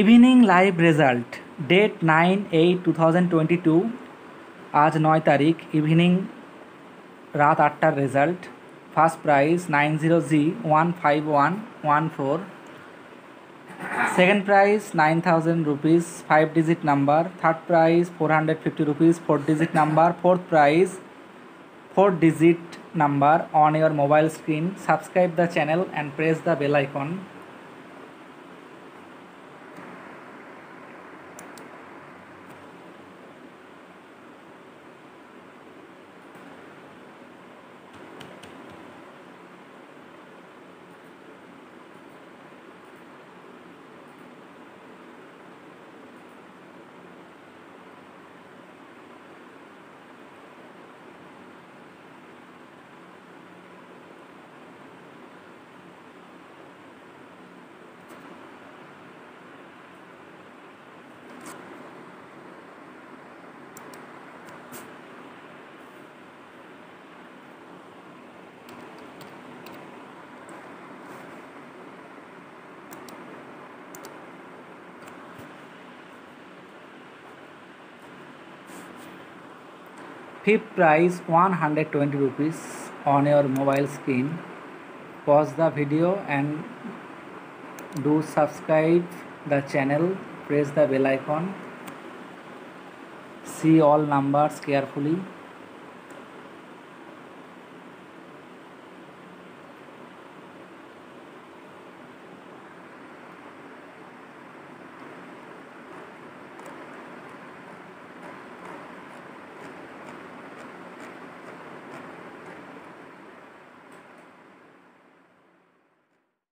evening live result date nine eight two thousand twenty two আজ নয় তারিখ evening রাত আটটার result first prize nine zero G one five one one four second prize nine thousand rupees five digit number third prize four hundred fifty rupees four digit number fourth prize four digit number on your mobile screen subscribe the channel and press the bell icon Flip price 120 rupees on your mobile screen pause the video and do subscribe the channel press the bell icon see all numbers carefully